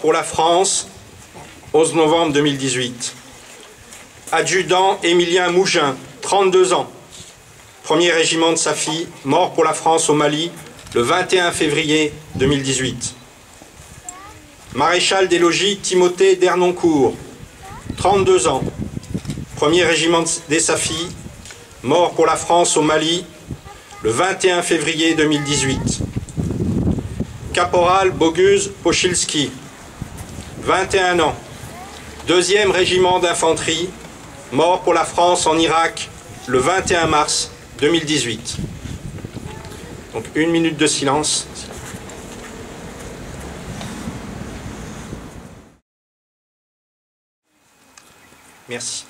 pour la France, 11 novembre 2018. Adjudant Émilien Mougin, 32 ans, premier régiment de Safi, mort pour la France au Mali, le 21 février 2018. Maréchal des logis Timothée Dernoncourt, 32 ans, premier régiment des Safis, mort pour la France au Mali, le 21 février 2018. Caporal Bogus Pochilski, 21 ans, deuxième régiment d'infanterie, mort pour la France en Irak le 21 mars 2018. Donc une minute de silence. Merci.